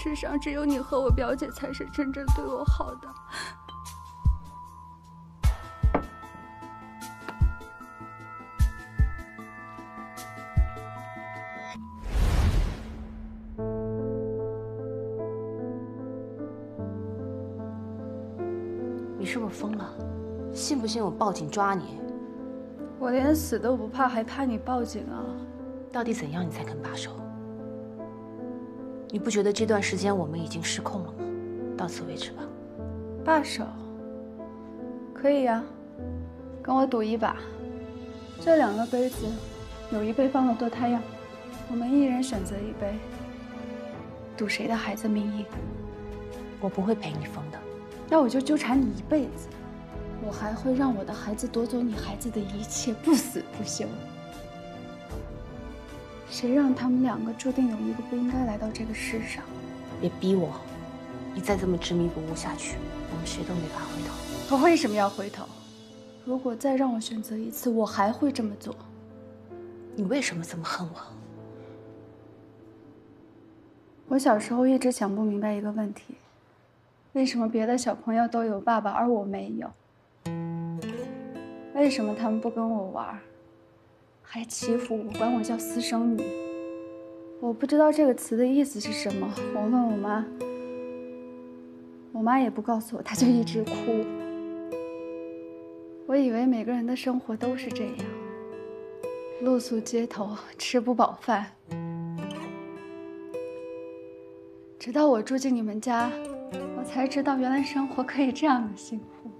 这世上只有你和我表姐才是真正对我好的。你是不是疯了？信不信我报警抓你？我连死都不怕，还怕你报警啊？到底怎样你才肯罢手？你不觉得这段时间我们已经失控了吗？到此为止吧。罢手？可以呀，跟我赌一把。这两个杯子，有一杯放了堕胎药，我们一人选择一杯，赌谁的孩子命硬。我不会陪你疯的。那我就纠缠你一辈子，我还会让我的孩子夺走你孩子的一切，不死不休。谁让他们两个注定有一个不应该来到这个世上？别逼我，你再这么执迷不悟下去，我们谁都没法回头。我为什么要回头？如果再让我选择一次，我还会这么做。你为什么这么恨我？我小时候一直想不明白一个问题：为什么别的小朋友都有爸爸，而我没有？为什么他们不跟我玩？还欺负我，管我叫私生女。我不知道这个词的意思是什么。我问我妈，我妈也不告诉我，她就一直哭。我以为每个人的生活都是这样，露宿街头，吃不饱饭。直到我住进你们家，我才知道原来生活可以这样的幸福：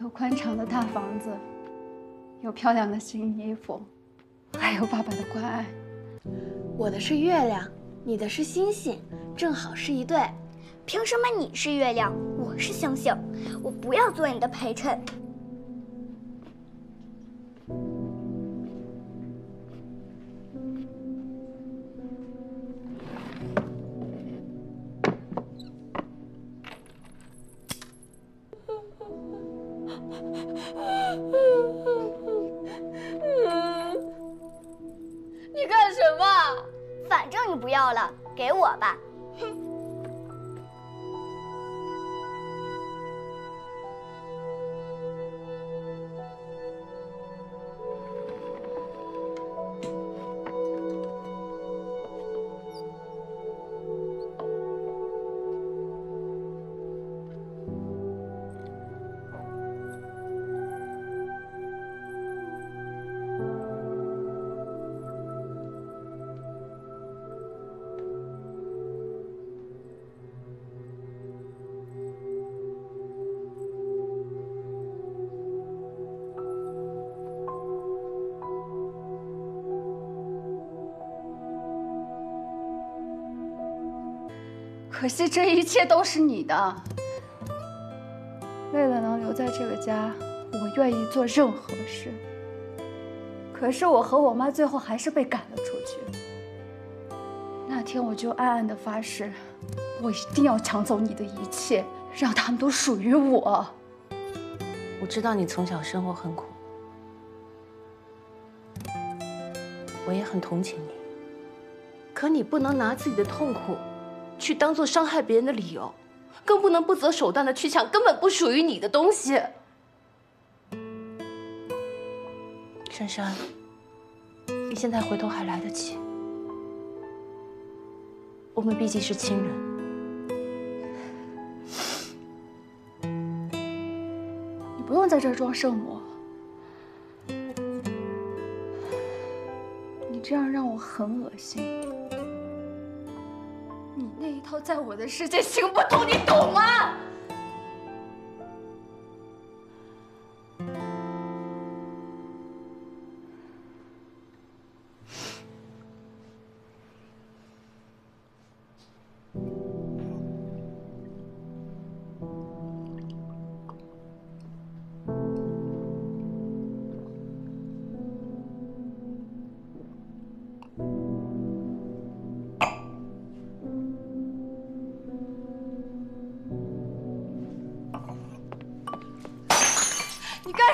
有宽敞的大房子，有漂亮的新衣服。还有爸爸的关爱。我的是月亮，你的是星星，正好是一对。凭什么你是月亮，我是星星？我不要做你的陪衬。反正你不要了，给我吧。可惜这一切都是你的。为了能留在这个家，我愿意做任何事。可是我和我妈最后还是被赶了出去。那天我就暗暗的发誓，我一定要抢走你的一切，让他们都属于我。我知道你从小生活很苦，我也很同情你。可你不能拿自己的痛苦。去当做伤害别人的理由，更不能不择手段的去抢根本不属于你的东西。珊珊，你现在回头还来得及。我们毕竟是亲人，你不用在这装圣母。你这样让我很恶心。你那一套在我的世界行不通，你懂吗？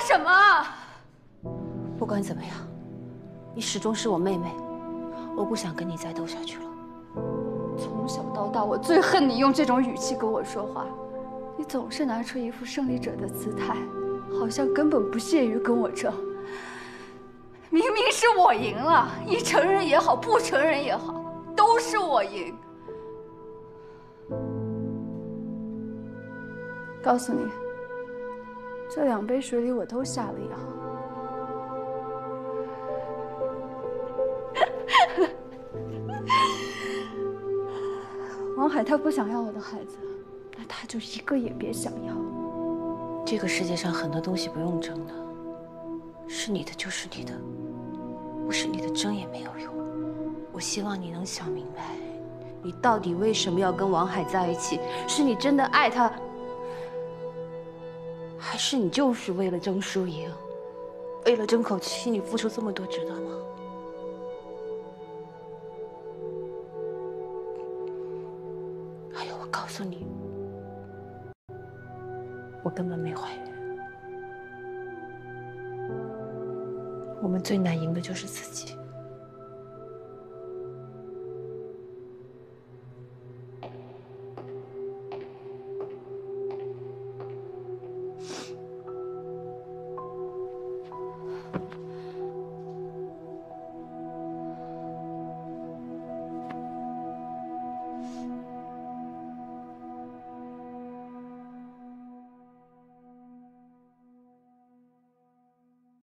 什么？不管怎么样，你始终是我妹妹，我不想跟你再斗下去了。从小到大，我最恨你用这种语气跟我说话。你总是拿出一副胜利者的姿态，好像根本不屑于跟我争。明明是我赢了，你承认也好，不承认也好，都是我赢。告诉你，这两杯水里我都下了药。王海他不想要我的孩子，那他就一个也别想要。这个世界上很多东西不用争的，是你的就是你的，不是你的争也没有用。我希望你能想明白，你到底为什么要跟王海在一起？是你真的爱他，还是你就是为了争输赢，为了争口气，你付出这么多，值得吗？还有，我告诉你，我根本没怀孕。我们最难赢的就是自己。